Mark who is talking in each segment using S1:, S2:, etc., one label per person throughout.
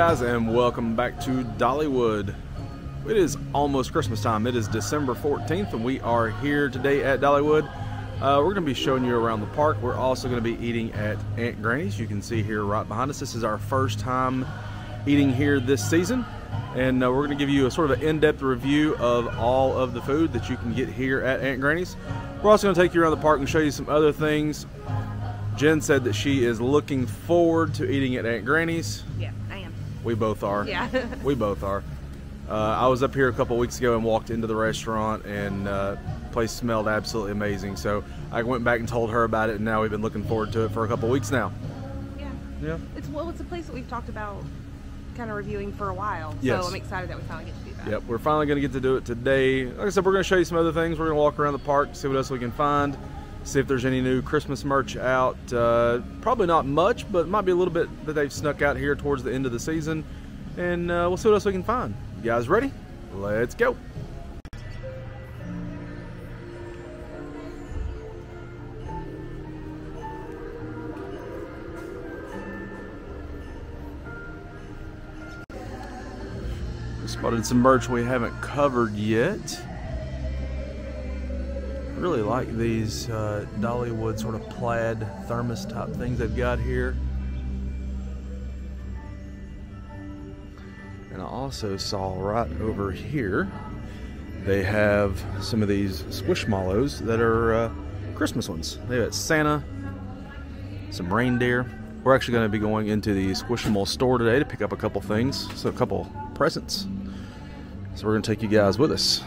S1: guys, and welcome back to Dollywood. It is almost Christmas time. It is December 14th, and we are here today at Dollywood. Uh, we're going to be showing you around the park. We're also going to be eating at Aunt Granny's. You can see here right behind us. This is our first time eating here this season, and uh, we're going to give you a sort of an in-depth review of all of the food that you can get here at Aunt Granny's. We're also going to take you around the park and show you some other things. Jen said that she is looking forward to eating at Aunt Granny's.
S2: Yeah.
S1: We both are.
S2: Yeah.
S1: we both are. Uh, I was up here a couple weeks ago and walked into the restaurant, and uh, place smelled absolutely amazing. So I went back and told her about it, and now we've been looking forward to it for a couple weeks now.
S2: Yeah.
S1: Yeah.
S2: It's well, it's a place that we've talked about kind of reviewing for a while.
S1: Yes.
S2: So I'm excited that we finally get to do that.
S1: Yep, we're finally going to get to do it today. Like I said, we're going to show you some other things. We're going to walk around the park, see what else we can find, see if there's any new Christmas merch out. Uh, probably not much, but might be a little bit that they've snuck out here towards the end of the season. And uh, we'll see what else we can find. You guys ready? Let's go. Spotted some merch we haven't covered yet. Really like these uh, Dollywood sort of plaid thermos type things they've got here. And I also saw right over here they have some of these squishmallows that are uh, Christmas ones. They got Santa, some reindeer. We're actually going to be going into the Squishmallow store today to pick up a couple things, so a couple presents. So we're going to take you guys with us.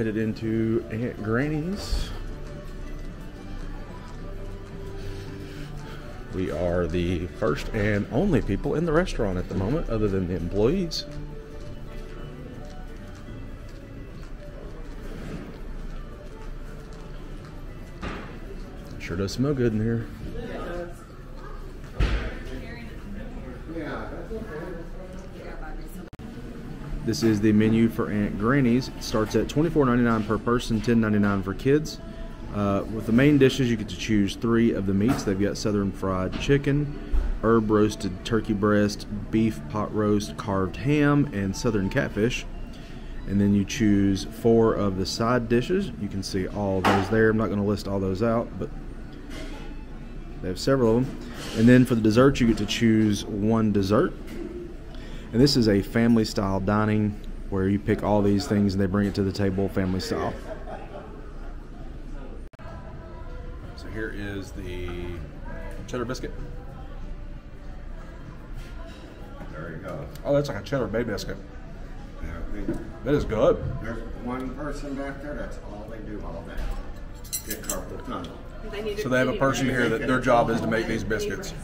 S1: Headed into Aunt Granny's. We are the first and only people in the restaurant at the moment, other than the employees. Sure does smell good in here. This is the menu for Aunt Granny's. It starts at $24.99 per person, $10.99 for kids. Uh, with the main dishes, you get to choose three of the meats. They've got southern fried chicken, herb roasted turkey breast, beef pot roast, carved ham, and southern catfish. And then you choose four of the side dishes. You can see all those there. I'm not going to list all those out, but they have several of them. And then for the dessert, you get to choose one dessert. And this is a family style dining where you pick all these things and they bring it to the table family style. So here is the cheddar biscuit.
S3: There you go.
S1: Oh, that's like a cheddar bay biscuit.
S3: Yeah, we-
S1: That is good.
S3: There's one person back there, that's all they do all day. Get carpal tunnel.
S2: They
S1: So they have a person here that their job is to make these biscuits,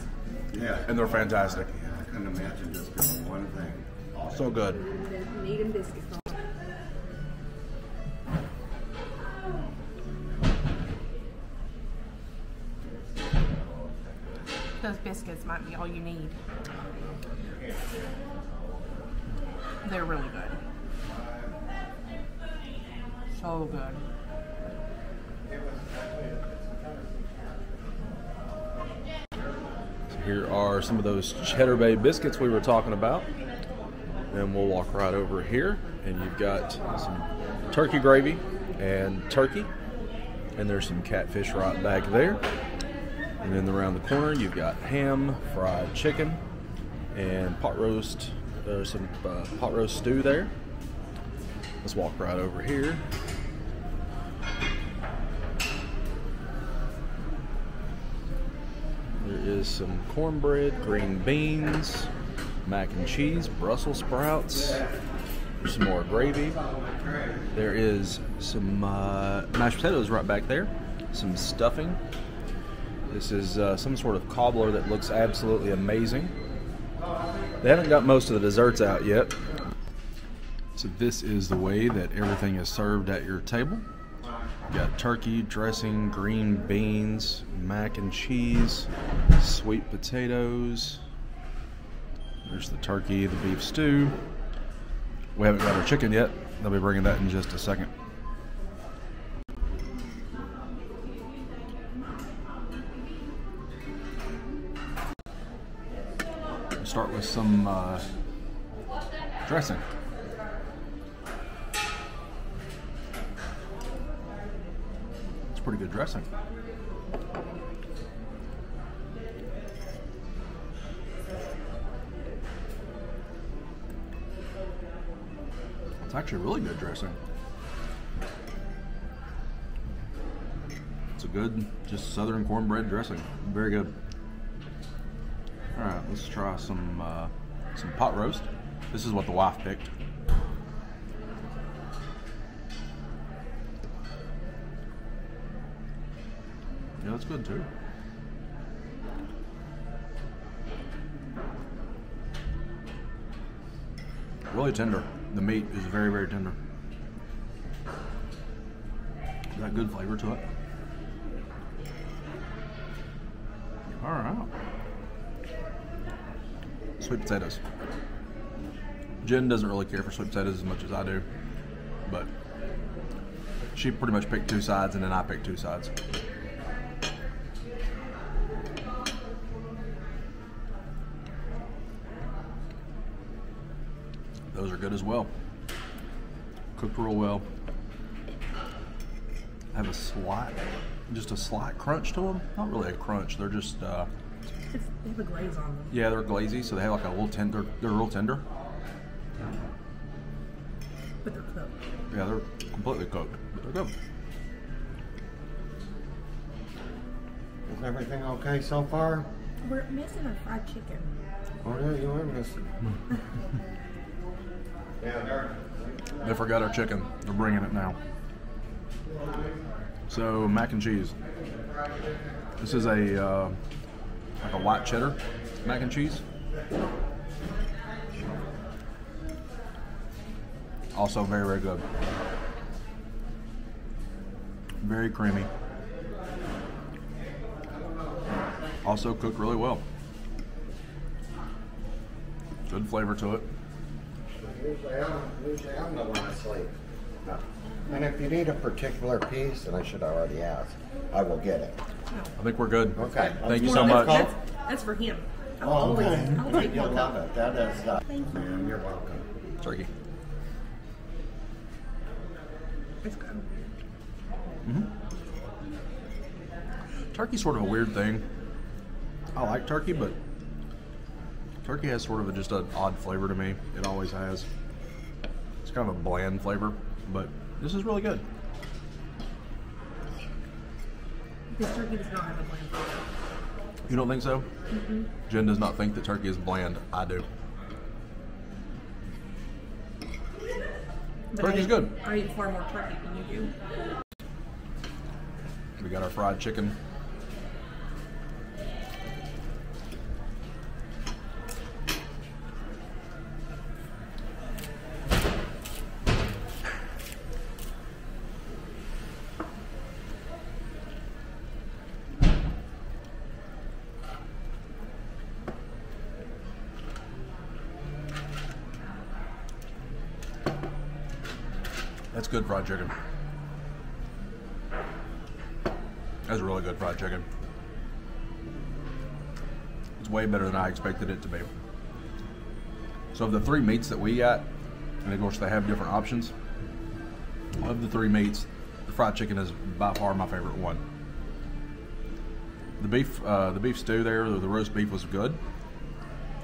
S3: Yeah.
S1: and they're fantastic.
S3: Yeah, I couldn't imagine just doing one thing.
S1: So good.
S2: Need them biscuits. Those biscuits might be all you need. They're really good. So good.
S1: So here are some of those cheddar bay biscuits we were talking about. Then we'll walk right over here, and you've got some turkey gravy and turkey, and there's some catfish right back there. And then around the corner, you've got ham, fried chicken, and pot roast. There's some uh, pot roast stew there. Let's walk right over here. There is some cornbread, green beans, mac and cheese, Brussels sprouts. some more gravy. There is some uh, mashed potatoes right back there. Some stuffing. This is uh, some sort of cobbler that looks absolutely amazing. They haven't got most of the desserts out yet. So this is the way that everything is served at your table. You got turkey, dressing, green beans, mac and cheese, sweet potatoes. There's the turkey, the beef stew. We haven't got our chicken yet. They'll be bringing that in just a second. Start with some uh, dressing. It's pretty good dressing. Actually really good dressing. It's a good, just southern cornbread dressing. Very good. All right, let's try some uh, some pot roast. This is what the wife picked. Yeah, that's good too. Really tender. The meat is very, very tender. Got good flavor to it. All right. Sweet potatoes. Jen doesn't really care for sweet potatoes as much as I do, but she pretty much picked two sides, and then I picked two sides. Those are good as well. Cooked real well. Have a slight, just a slight crunch to them. Not really a crunch. They're just, uh,
S2: It's, they have a glaze on them.
S1: yeah, they're glazy, so they have like a little tender. They're real tender.
S2: But they're cooked.
S1: Yeah, they're completely cooked, but they're good.
S3: Is everything okay so far?
S2: We're missing our fried chicken.
S3: Oh, yeah, you are missing.
S1: They forgot our chicken. They're bringing it now. So mac and cheese. This is a uh, like a white cheddar mac and cheese. Also very very good. Very creamy. Also cooked really well. Good flavor to it.
S3: Usually I'm, usually I'm the one asleep. No. And if you need a particular piece, and I should already ask, I will get it.
S1: I think we're good.
S3: Okay.
S1: Thank you so
S3: than
S1: much.
S2: That's, that's for him. I'll
S3: Oh,
S2: always,
S3: okay.
S2: I'll take
S3: You'll
S2: one
S3: love
S2: cup.
S3: it. That is, uh,
S2: Thank you.
S3: man, you're welcome.
S1: Turkey.
S2: It's good.
S1: Turkey's sort of a weird thing. I like turkey, but turkey has sort of a, just an odd flavor to me. It always has. It's kind of a bland flavor, but this is really good.
S2: This turkey does not have a bland flavor.
S1: You don't think so? Mm-hmm. Jen does not think that turkey is bland. I do.
S2: But
S1: Turkey's
S2: I
S1: good.
S2: I eat far more turkey than you do.
S1: We got our fried chicken. That's good chicken. That's really good fried chicken. It's way better than I expected it to be. So of the three meats that we got, and of course they have different options. Of the three meats, the fried chicken is by far my favorite one. The beef, uh, the beef stew there, the, the roast beef was good.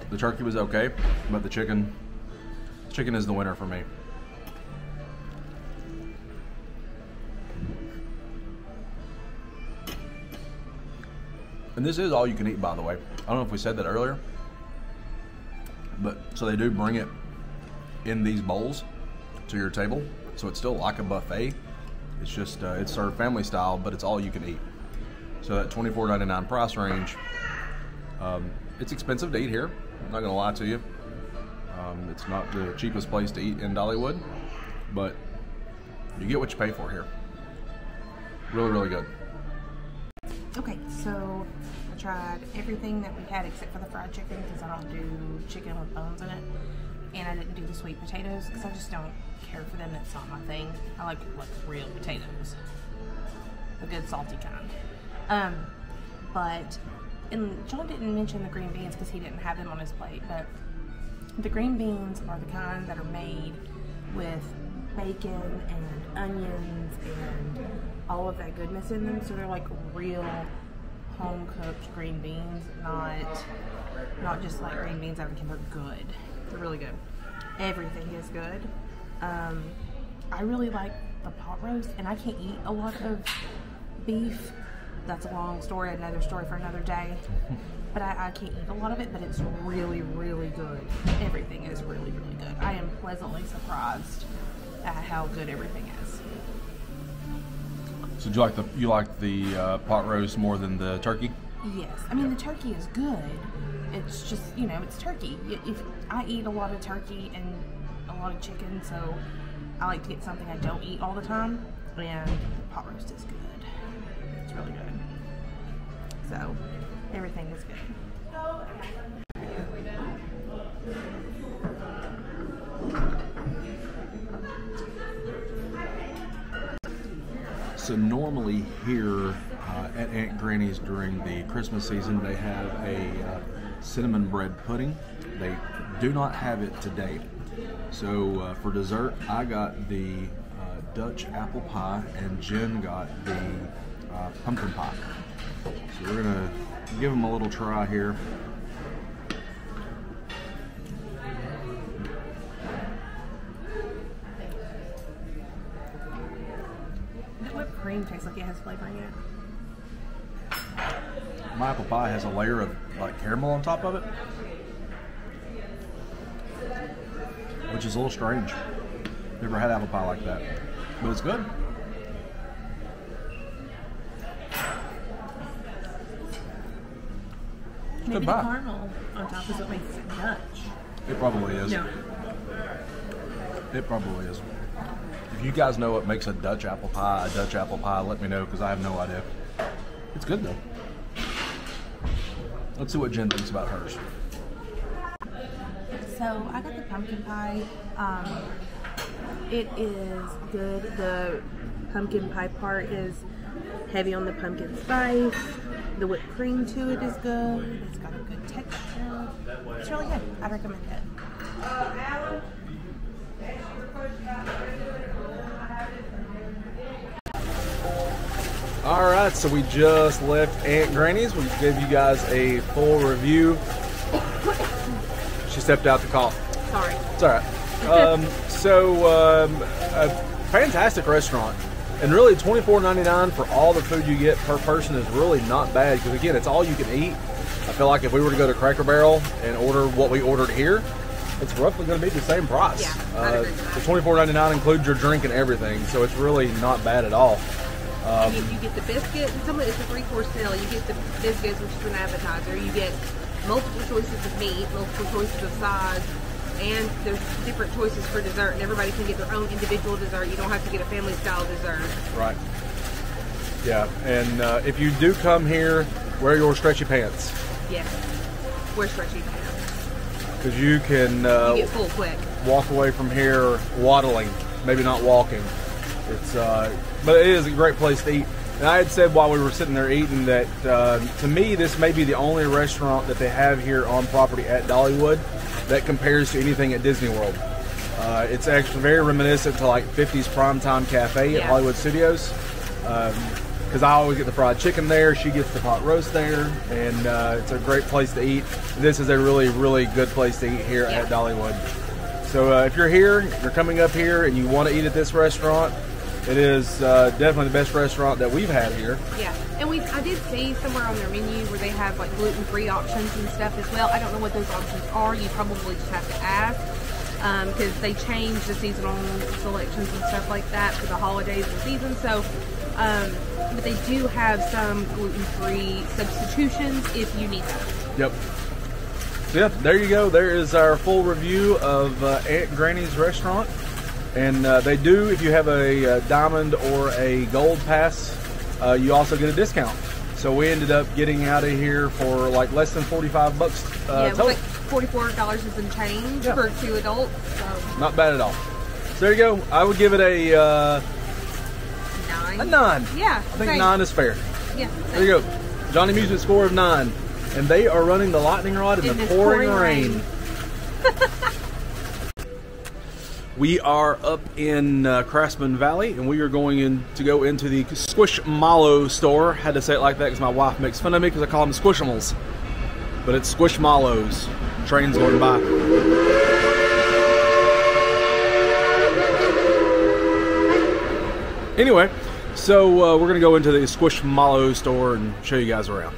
S1: The turkey was okay, but the chicken, chicken is the winner for me. And this is all you can eat, by the way. I don't know if we said that earlier, but so they do bring it in these bowls, to your table. So it's still like a buffet. It's just uh, it's served family style, but it's all you can eat. So that twenty four ninety nine price range, um, it's expensive to eat here. I'm not gonna lie to you. Um, it's not the cheapest place to eat in Dollywood, but you get what you pay for here. Really, really good.
S2: Okay, so I tried everything that we had except for the fried chicken because I don't do chicken with bones in it, and I didn't do the sweet potatoes because I just don't care for them. It's not my thing. I like like real potatoes, the good salty kind. Um, but and John didn't mention the green beans because he didn't have them on his plate, but the green beans are the kind that are made with bacon and onions and all of that goodness in them. So they're like real home cooked green beans, not not just like green beans out of can. They're good. They're really good. Everything is good. Um, I really like the pot roast, and I can't eat a lot of beef. That's a long story, another story for another day. But I, I can't eat a lot of it, but it's really, really good. Everything is really, really good. I am pleasantly surprised at how good everything is.
S1: So do you like the you like the uh, pot roast more than the turkey?
S2: Yes, I mean the turkey is good. It's just you know it's turkey. If I eat a lot of turkey and a lot of chicken, so I like to get something I don't eat all the time. And the pot roast is good. It's really good. So everything is good.
S1: So normally here uh, at Aunt Granny's during the Christmas season, they have a uh, cinnamon bread pudding. They do not have it today. So uh, for dessert, I got the uh, Dutch apple pie, and Jen got the uh, pumpkin pie. So we're gonna give them a little try here.
S2: Cream tastes like it has flavor in it.
S1: My apple pie has a layer of like caramel on top of it, which is a little strange. Never had apple pie like that, but it's good.
S2: Maybe the
S1: pie.
S2: caramel on top is what makes it Dutch.
S1: It probably is.
S2: No.
S1: It probably is. If you guys know what makes a Dutch apple pie a Dutch apple pie, let me know because I have no idea. It's good though. Let's see what Jen thinks about hers.
S2: So I got the pumpkin pie. Um, it is good. The pumpkin pie part is heavy on the pumpkin spice. The whipped cream to it is good. It's got a good texture. It's really good. I recommend it.
S1: All right, so we just left Aunt Granny's. We gave you guys a full review. She stepped out to cough.
S2: Sorry.
S1: It's all right. Um, so, um, a fantastic restaurant. And really, twenty four ninety nine for all the food you get per person is really not bad because, again, it's all you can eat. I feel like if we were to go to Cracker Barrel and order what we ordered here, it's roughly going to be the same price.
S2: Yeah,
S1: uh,
S2: agree with that.
S1: the twenty four ninety nine includes your drink and everything, so it's really not bad at all.
S4: You, you get the biscuit. and Some of it's a three course meal. You get the biscuits, which is an appetizer. You get multiple choices of meat, multiple choices of sides, and there's different choices for dessert. And everybody can get their own individual dessert. You don't have to get a family style dessert.
S1: Right. Yeah, and uh, if you do come here, wear your stretchy pants
S4: Yes, we're stretchy pants.
S1: because you can uh,
S4: You get full quick.
S1: walk away from here waddling, maybe not walking. It's, uh, but it is a great place to eat. And I had said while we were sitting there eating that uh, to me this may be the only restaurant that they have here on property at Dollywood that compares to anything at Disney World. Uh, it's actually very reminiscent to like 50s primetime cafe at
S4: Yeah.
S1: Hollywood Studios. Because I always get the fried chicken there, she gets the pot roast there, and uh, it's a great place to eat. This is a really, really good place to eat here at Dollywood. So uh, if you're here, you're coming up here, and you want to eat at this restaurant, it is uh, definitely the best restaurant that we've had here.
S4: Yeah, and we I did see somewhere on their menu where they have like gluten free options and stuff as well. I don't know what those options are. You probably just have to ask. because they change the seasonal selections and stuff like that for the holidays and seasons. So, um, but they do have some gluten-free substitutions if you need them.
S1: Yep. So yeah, there you go. There is our full review of uh, Aunt Granny's restaurant. And uh, they do, if you have a, uh diamond or a gold pass, uh, you also get a discount. So we ended up getting out of here for like less than 45 bucks uh,
S4: yeah,
S1: total.
S4: like forty-four dollars is in change
S1: Yeah.
S4: for two adults. So
S1: Not bad at all. So there you go. I would give it a, uh,
S4: nine.
S1: a nine.
S4: Yeah,
S1: I think
S4: same.
S1: nine is fair.
S4: Yeah.
S1: There you go. Jonny Amusement score of nine. And they are running the lightning rod in,
S4: In
S1: the pouring,
S4: pouring
S1: rain. we are up in uh, Craftsman Valley and we are going in to go into the Squishmallow store. Had to say it like that because my wife makes fun of me because I call them Squishimals. But it's Squishmallows. Trains going by. Anyway, so uh, we're gonna go into the Squishmallow store and show you guys around.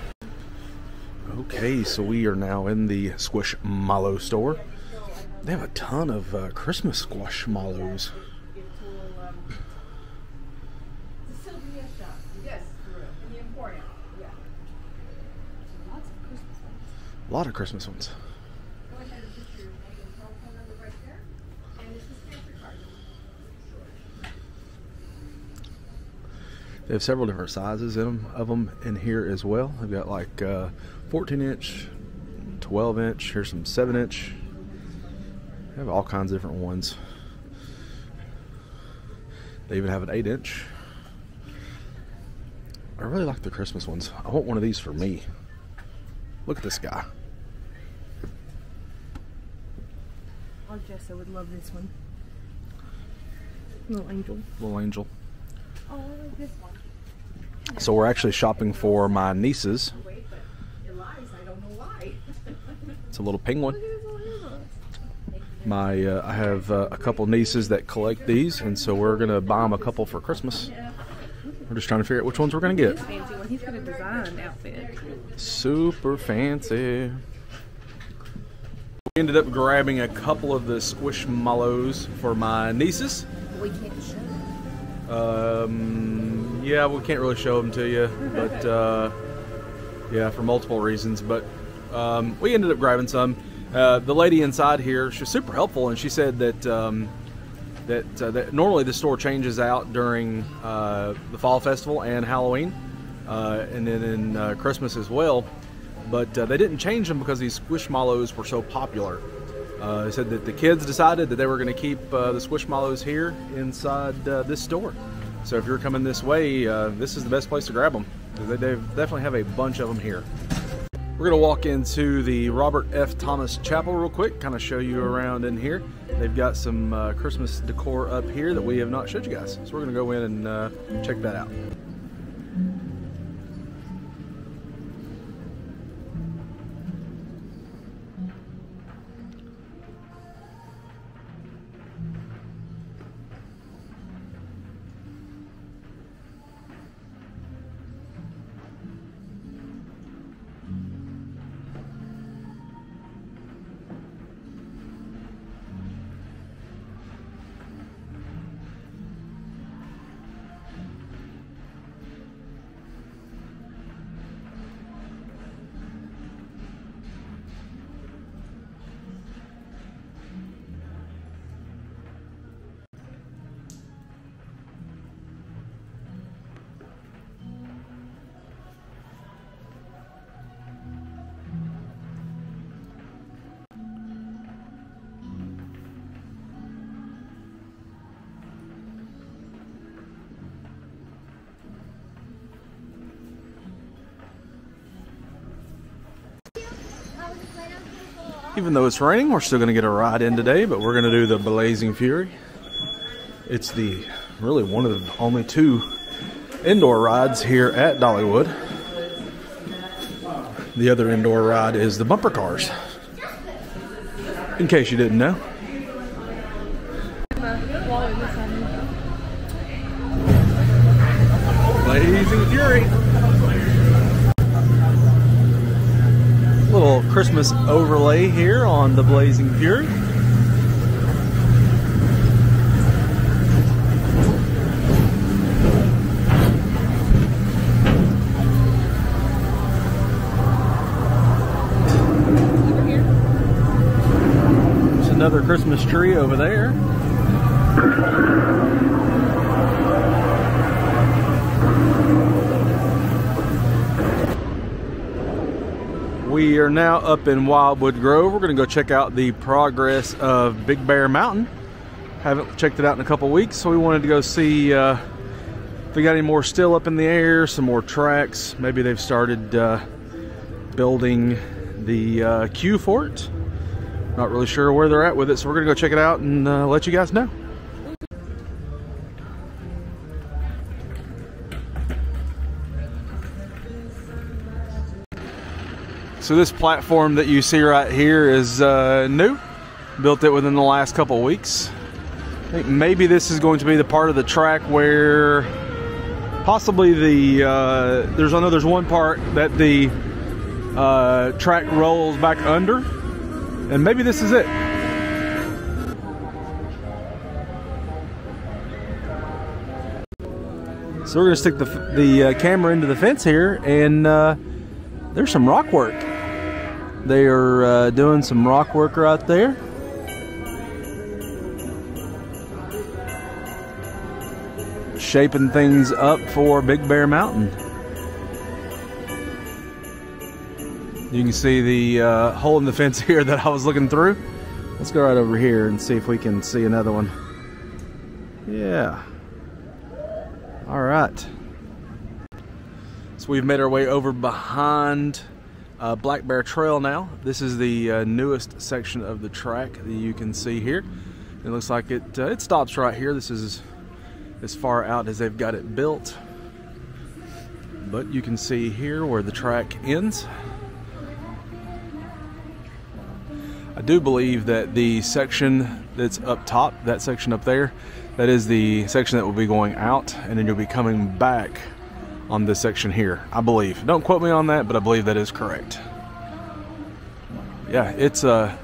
S1: Okay, so we are now in the Squishmallow store. They have a ton of uh, Christmas squishmallows. A lot of Christmas ones. They have several different sizes in them, of them in here as well. They've got like uh, 14 inch, 12 inch. Here's some 7 inch. They have all kinds of different ones. They even have an 8 inch. I really like the Christmas ones. I want one of these for me. Look at this guy.
S2: Oh, Our Jessa would love this one. Little angel.
S1: Little angel.
S2: Oh, I like this one.
S1: So we're actually shopping for my nieces. It's a little penguin. My, uh, I have uh, a couple nieces that collect these, and so we're gonna buy them a couple for Christmas. We're just trying to figure out which ones we're gonna get.
S2: Fancy one. He's got a designed outfit.
S1: Super fancy. We ended up grabbing a couple of the squishmallows for my nieces.
S2: We can't show.
S1: Um, yeah, we can't really show them to you, but uh, yeah, for multiple reasons. But um, we ended up grabbing some. Uh, the lady inside here, she's super helpful, and she said that um, that, uh, that normally the store changes out during uh, the fall festival and Halloween, uh, and then in uh, Christmas as well. But they didn't change them because these squishmallows were so popular. They said that the kids decided that they were going to keep the squishmallows here inside this store. So if you're coming this way, this is the best place to grab them. They they definitely have a bunch of them here. We're going to walk into the Robert F. Thomas Chapel real quick, kind of show you around in here. They've got some uh, Christmas decor up here that we have not showed you guys. So we're going to go in and uh, check that out. Even though it's raining, we're still going to get a ride in today, but we're going to do the Blazing Fury. It's the really one of the only two indoor rides here at Dollywood. The other indoor ride is the bumper cars. In case you didn't know. Blazing Fury. Christmas overlay here on the Blazing Fury. another Christmas tree over there. Now up in Wildwood Grove. We're going to go check out the progress of Big Bear Mountain. Haven't checked it out in a couple weeks, so we wanted to go see uh, if we got any more still up in the air, some more tracks. Maybe they've started uh, building the uh, queue for it. Not really sure where they're at with it, so we're gonna go check it out and uh, let you guys know. So this platform that you see right here is uh, new. Built it within the last couple weeks. I think maybe this is going to be the part of the track where possibly the uh, there's I know there's one part that the uh, track rolls back under, and maybe this is it. So we're gonna stick the the uh, camera into the fence here, and uh, there's some rock work. They are uh, doing some rock work right there. Shaping things up for Big Bear Mountain. You can see the uh, hole in the fence here that I was looking through. Let's go right over here and see if we can see another one. Yeah. All right. So we've made our way over behind uh, Black Bear Trail now. This is the uh, newest section of the track that you can see here. It looks like it uh, it stops right here. This is as far out as they've got it built. But you can see here where the track ends. I do believe that the section that's up top, that section up there, that is the section that will be going out, and then you'll be coming back on this section here. I believe. Don't quote me on that, but I believe that is correct. Yeah, it's a uh,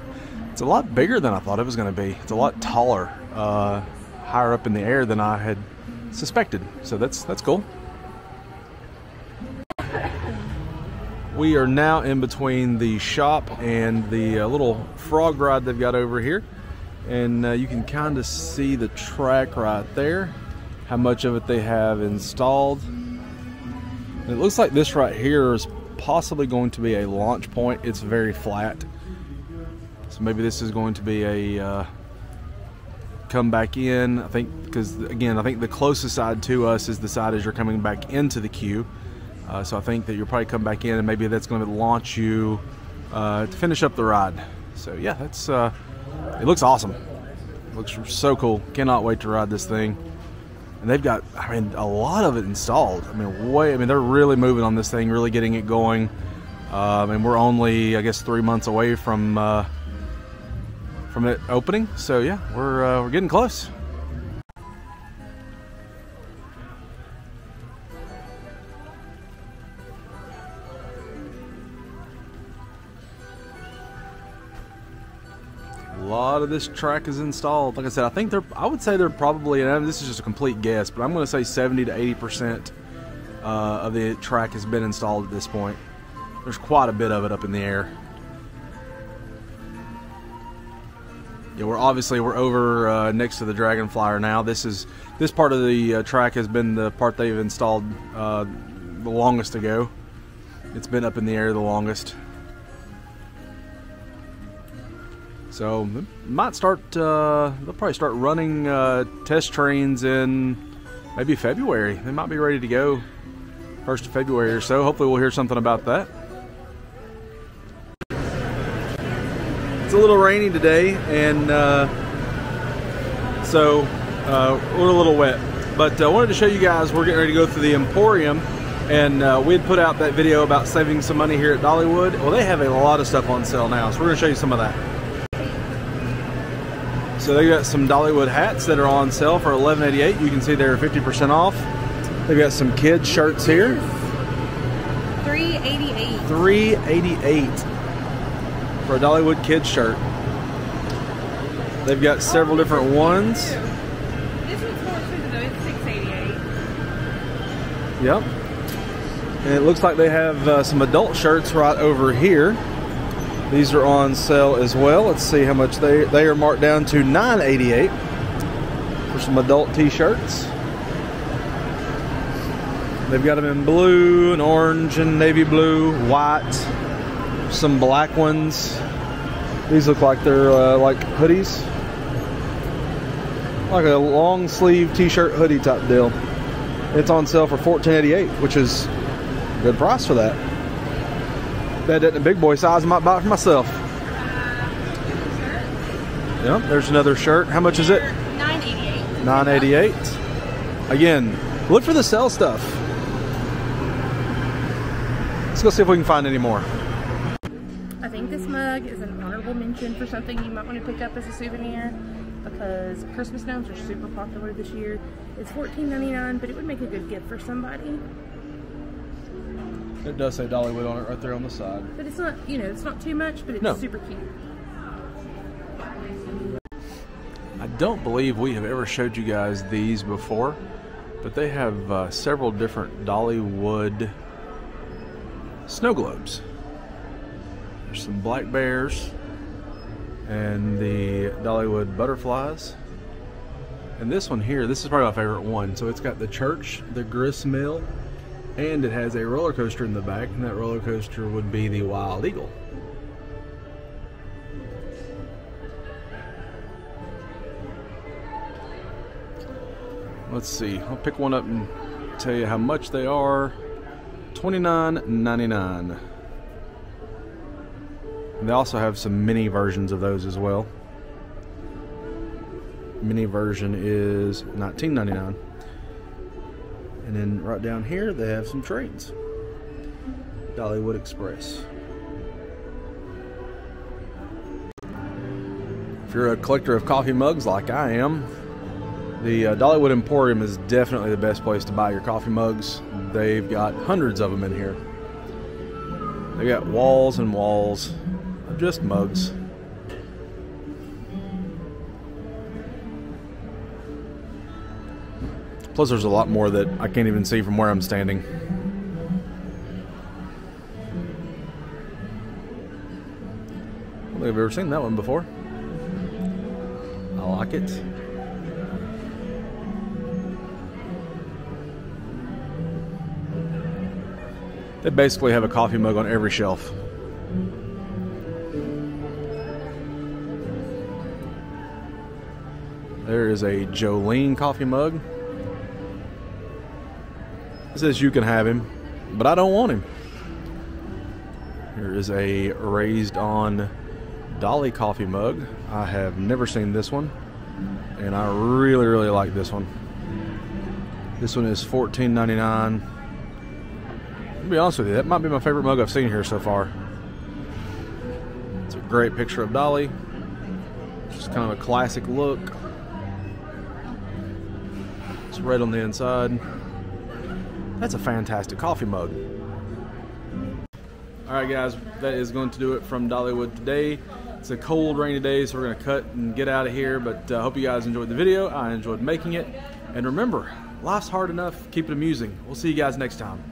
S1: it's a lot bigger than I thought it was going to be. It's a lot taller, uh, higher up in the air than I had suspected. So that's that's cool. We are now in between the shop and the uh, little frog ride they've got over here. And uh, you can kind of see the track right there, how much of it they have installed. And it looks like this right here is possibly going to be a launch point. It's very flat. So maybe this is going to be a uh, come back in. I think because again, I think the closest side to us is the side as you're coming back into the queue. Uh, so I think that you'll probably come back in and maybe that's going to launch you uh, to finish up the ride. So yeah, that's uh, it looks awesome. Looks so cool. Cannot wait to ride this thing. And they've got, I mean, a lot of it installed. I mean, way. I mean, they're really moving on this thing, really getting it going. Uh, and we're only, I guess, three months away from uh, from it opening. So yeah, we're uh, we're getting close. Of this track is installed. Like I said, I think they're. I would say they're probably. And this is just a complete guess, but I'm going to say 70 to 80 percent uh, of the track has been installed at this point. There's quite a bit of it up in the air. Yeah, we're obviously we're over uh, next to the Dragonflier now. This is this part of the uh, track has been the part they've installed uh, the longest ago. It's been up in the air the longest. So might start. Uh, they'll probably start running uh, test trains in maybe February. They might be ready to go first of February or so. Hopefully, we'll hear something about that. It's a little rainy today, and uh, so uh, we're a little wet. But I uh, wanted to show you guys we're getting ready to go through the Emporium, and uh, we had put out that video about saving some money here at Dollywood. Well, they have a lot of stuff on sale now, so we're going to show you some of that. So they got some Dollywood hats that are on sale for $11.88. You can see they're 50% off. They've got some kids shirts here.
S4: 388.
S1: 388 for a Dollywood kids shirt. They've got several different ones.
S4: This one's more expensive though. It's 688.
S1: Yep. And it looks like they have uh, some adult shirts right over here. These are on sale as well. Let's see how much they they are marked down to 9.88 for some adult t-shirts. They've got them in blue and orange and navy blue, white, some black ones. These look like they're uh, like hoodies, like a long sleeve t-shirt hoodie type deal. It's on sale for $14.88, which is a good price for that. That isn't the big boy size, I might buy it for myself. Yep, there's another shirt. How much is it?
S4: Nine eighty-eight.
S1: 988 Again, look for the sell stuff. Let's go see if we can find any more.
S2: I think this mug is an honorable mention for something you might want to pick up as a souvenir because Christmas gnomes are super popular this year. It's $14.99, but it would make a good gift for somebody.
S1: It does say Dollywood on it right there on the side.
S2: But it's not, you know, it's not too much, but it's
S1: No.
S2: super cute.
S1: I don't believe we have ever showed you guys these before, but they have uh, several different Dollywood snow globes. There's some black bears and the Dollywood butterflies. And this one here, this is probably my favorite one. So it's got the church, the grist mill, and it has a roller coaster in the back, and that roller coaster would be the Wild Eagle. Let's see. I'll pick one up and tell you how much they are. $29.99. They also have some mini versions of those as well. Mini version is $19.99. And then right down here they have some trains. Dollywood Express. If you're a collector of coffee mugs like I am, the uh, Dollywood Emporium is definitely the best place to buy your coffee mugs. They've got hundreds of them in here. They've got walls and walls of just mugs. Plus, there's a lot more that I can't even see from where I'm standing. I don't think I've ever seen that one before. I like it. They basically have a coffee mug on every shelf. There is a Jolene coffee mug. Says you can have him, but I don't want him. Here is a raised on Dolly coffee mug. I have never seen this one, and I really, really like this one. This one is $14.99. To be honest with you, that might be my favorite mug I've seen here so far. It's a great picture of Dolly. Just kind of a classic look. It's red on the inside. That's a fantastic coffee mug. All right, guys, that is going to do it from Dollywood today. It's a cold, rainy day, so we're going to cut and get out of here. But I uh, hope you guys enjoyed the video. I enjoyed making it. And remember, life's hard enough. Keep it amusing. We'll see you guys next time.